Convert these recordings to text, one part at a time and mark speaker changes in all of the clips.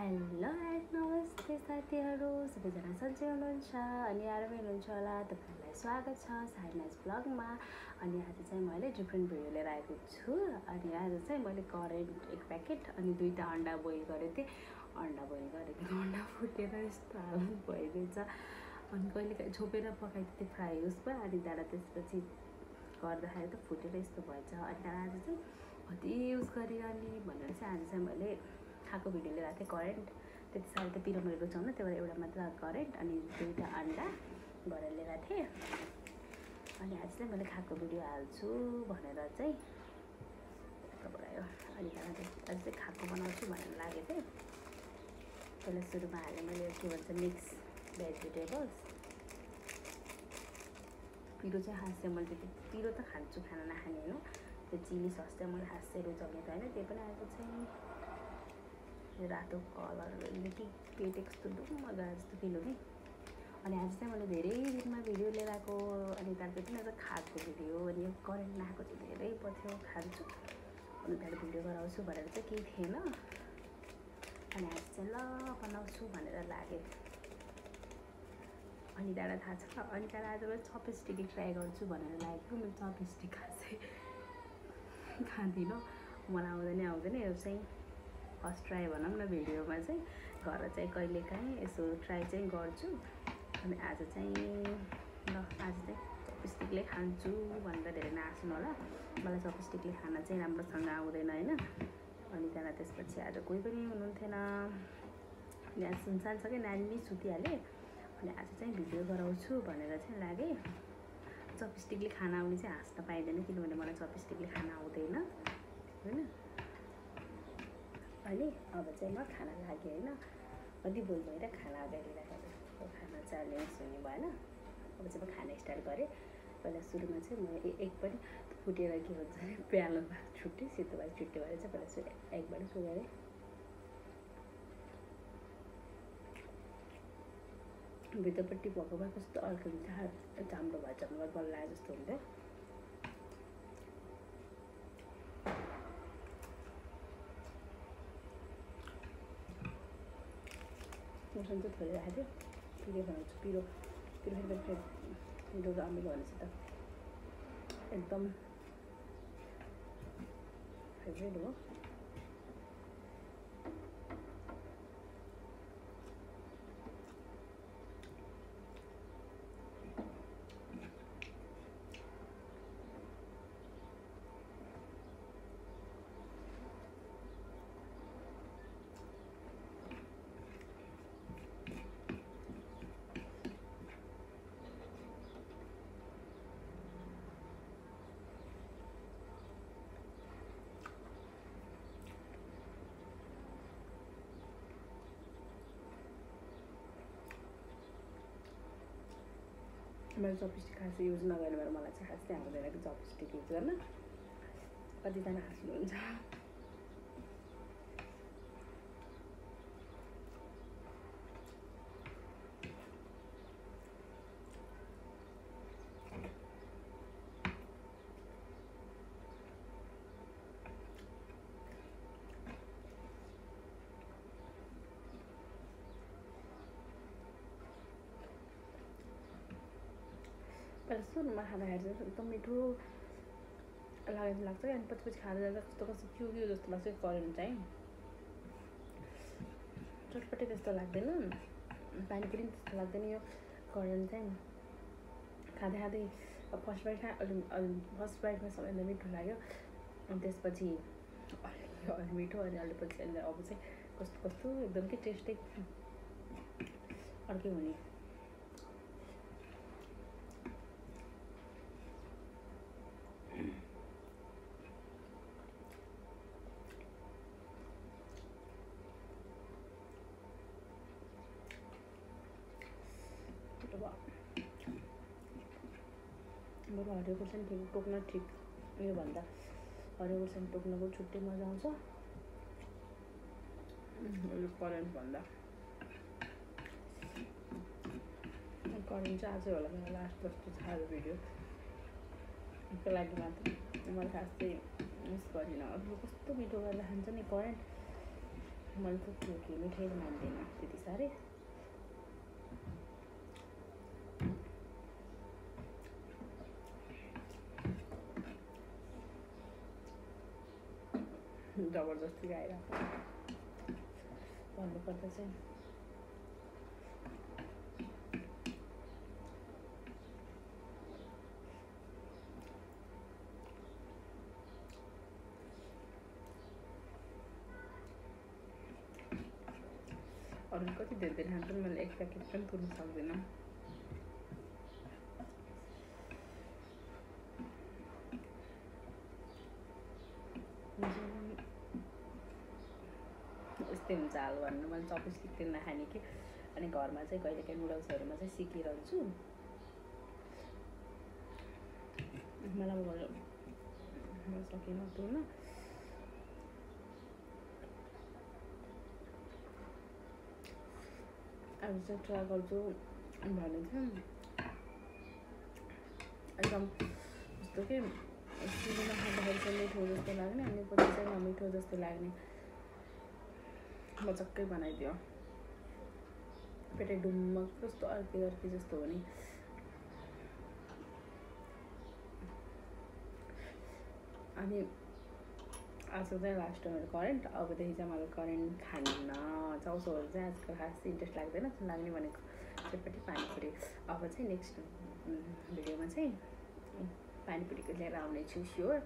Speaker 1: Hello and नमस्ते साथीहरू सबैजना सन्चै हुनुहुन्छ अनि आरामै हुनुहुन्छ होला तपाईँहरूलाई स्वागत छ साइनाज ब्लगमा अनि आज चाहिँ मैले डिफ्रेन्ट भिडियो लिएर आएको छु अनि आज चाहिँ मैले करेन्ट एक प्याकेट अनि दुईवटा अन्डा बोइल गरेको थिएँ अन्डा बोइल गरेको थिएँ अन्डा फुटेर यस्तो हालत भइदिन्छ अनि कहिले छोपेर पकाएको थिएँ फ्राई उसमा अनि त्यहाँबाट त्यसपछि गर्दाखेरि त फुटेर यस्तो भएछ अनि त्यहाँबाट आज चाहिँ कति युज गरिरहने भनेर चाहिँ आज चाहिँ मैले खाएको भिडियो लिएर थिएँ करेन्ट त्यति साह्रो त पिरो मैले रुचाउनु त्यही भएर एउटा मात्र करेन्ट अनि दुईवटा अन्डा गरेर लिएर थिएँ अनि आज चाहिँ मैले खाएको भिडियो हाल्छु भनेर चाहिँ आयो अनि आज चाहिँ खाएको बनाउँछु भनेर लागेको थिएँ। पहिला सुरुमा हालेँ मैले के भन्छ मिक्स भेजिटेबल्स पिरो चाहिँ चाहिँ मैले त्यति पिरो त खान्छु खाना नखाने होइन। त्यो चिली सस चाहिँ मैले चाहिँ रुचाउने त होइन त्यही पनि आज चाहिँ रातो कलर के पेट कस्तो डुम्म गएर जस्तो हुने अनि आज चाहिँ मैले धेरै दिनमा भिडियो लिएर आएको अनि त्यहाँदेखि पनि खाएको भिडियो अनि करेन्ट नआएको चाहिँ धेरै पर्थ्यो खान्छु। अनि त्यहाँबाट भिडियो गराउँछु भनेर चाहिँ केही थिएन। अनि आज चाहिँ ल बनाउँछु भनेर लागेँ अनि त्यहाँबाट थाहा छ अनि त्यहाँबाट आज मैले चपस्टिक ट्राई गर्छु भनेर लागेको। मैले चपस्टिक खासै खाँदिनँ। मलाई आउँदैन आउँदैन यो चाहिँ फर्स्ट ट्राई भनौँ न भिडियोमा चाहिँ। घर चाहिँ कहिलेकाहीँ यसो ट्राई चाहिँ गर्छु। अनि आज चाहिँ ल आज चाहिँ चपस्टिकले खान्छु भनेर धेरै नआस्नु होला। मलाई चपस्टिकले खाना चाहिँ राम्रोसँग आउँदैन होइन? अनि त्यहाँबाट त्यसपछि आज कोही पनि हुनुहुन्थेन। अनि आज सुनसान छ कि नानी सुतिहालेँ। अनि आज चाहिँ भिडियो गराउँछु भनेर चाहिँ लागेँ। चपस्टिकले खाना आउने चाहिँ हाँस्न पाइँदैन किनभने मलाई चपस्टिकले खाना आउँदैन होइन? अनि अब चाहिँ म खाना लागेँ होइन। कति बोल भएर खाना अगाडि राखेको खाना चाहिँ अलिक हुने भएन। अब चाहिँ म खाना स्टार्ट गरेँ पहिला सुरुमा चाहिँ म एक पनि फुटेर के भन्छ भने प्यालो भाग छुट्यो सेतो भाग छुट्यो भएर चाहिँ पहिला सु एकबाट सु गरेँ। भित्रपट्टि भएको भए कस्तो अल्कन्छ चाम्रो भए चाम्रो गल्ला जस्तो हुन्थ्यो मौसम चाहिँ थोरै राखेको थियो पिरो बनाउँछु पिरो पिरो फेरि पिरो र अमिलो भनेपछि मैले चपस्टिक खासै युज नगर्ने भएर मलाई चाहिँ खासै आउँदैन कि चपस्टिक युज गर्न कतिजना हाँस्नुहुन्छ सुरुमा खाँदाखेरि चाहिँ एकदम मिठो लागेको लाग्छ अनि पछि पछि खाँदा जाँदा कस्तो कस्तो क्यु जस्तो लाग्छ करेन्ट चाहिँ चटपटे त्यस्तो लाग्दैन। पानी पनि त्यस्तो लाग्दैन यो करेन्ट चाहिँ। खाँदै खाँदै फर्स्ट अलि फर्स्ट बाइटमा सबैभन्दा मिठो लाग्यो। अनि त्यसपछि अलि मिठो अनि अलि पछि अब चाहिँ कस्तो कस्तो एकदम के टेस्टै। अर्कै हुने। बरु हरियो खुर्सानी ठिक टोक्न ठिक। योभन्दा हरियो खुर्सानी टोक्नको छुट्टै मजा आउँछ। करेन्ट भन्दा। करेन्ट चाहिँ आजै होला मेरो लास्ट जस्तो छ आज भिडियो त्यसको लागि मात्र। मैले खास चाहिँ मिस गरिनँ। अरू कस्तो मिठो गरेर खान्छ नि करेन्ट। मैले त के मिठाई मान्दिनँ त्यति साह्रै। जबरजस्ती गाइरहेको भन्नुपर्दा चाहिँ अरू कति धेरै धेरै खान्छ मैले एक प्याकेट पनि पुग्नु सक्दिनँ यस्तै हुन्छ हाल भन्नु? मैले चपिस्टिक नखाने कि? अनि घरमा चाहिँ कहिलेकाहीँ नुडल्सहरूमा चाहिँ सिकिरहन्छु। मलाई सकिनँ तुर्न अब चाहिँ ट्राई गर्छु भने चाहिँ एकदम जस्तो कि? सुरुमा खाँदाखेरि चाहिँ मिठो जस्तो लाग्ने अनि पछि चाहिँ नमिठो जस्तो लाग्ने। मजाकै बनाइदियो पेटै डुम्म कस्तो अर्की अर्की जस्तो हो नि. अनि आज चाहिँ लास्ट टाइम करेन्ट अबदेखि चाहिँ मलाई करेन्ट खान्न चाउसोहरू चाहिँ आजकल खास इन्ट्रेस्ट लाग्दैन लाग्ने भनेको चटपटी पानीपुरी. अब चाहिँ नेक्स्ट भिडियोमा चाहिँ पानीपुरीको लिएर आउने छु स्योर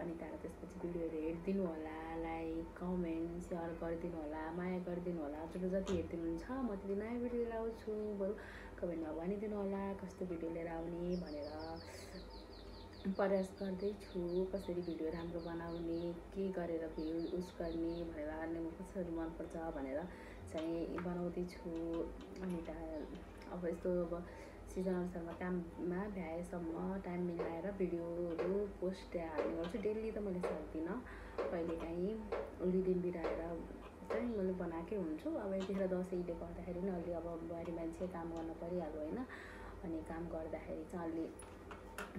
Speaker 1: अनि त्यहाँबाट त्यसपछि भिडियोहरू हेरिदिनु होला लाइक कमेन्ट सेयर गरिदिनु होला माया गरिदिनु होला हजुरले जति हेरिदिनुहुन्छ म त्यति नयाँ भिडियो लिएर आउँछु बरु कमेन्टमा भनिदिनु होला कस्तो भिडियो लिएर आउने भनेर। प्रयास गर्दैछु कसरी भिडियो राम्रो बनाउने के गरेर भ्यू युज गर्ने भनेर अनि म कसरी मनपर्छ भनेर चाहिँ बनाउँदैछु। अनि त्यहाँ अब यस्तो अब सिजन अनुसारमा काममा भ्याएसम्म टाइम मिलाएर भिडियोहरू पोस्ट हाल्ने गर्छु। डेली त मैले सक्दिनँ। कहिलेकाहीँ उहिले दिन बिराएर चाहिँ मैले बनाएकै हुन्छु। अब यतिखेर दसैँले गर्दाखेरि पनि अलि अब बुहारी मान्छे काम गर्न परिहाल्यो होइन। अनि काम गर्दाखेरि चाहिँ अलि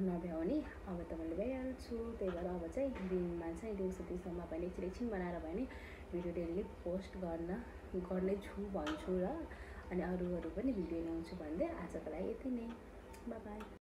Speaker 1: नभ्याउने अब त मैले भइहाल्छु त्यही भएर अब चाहिँ दिनमा चाहिँ दिउँसो दिउँसोमा पनि एकछिन एकछिन बनाएर भने भिडियो डेली पोस्ट गर्न गर्ने छु भन्छु र अनि अरूहरू पनि भिडियो ल्याउँछु भन्दै आजको लागि यति नै। बाई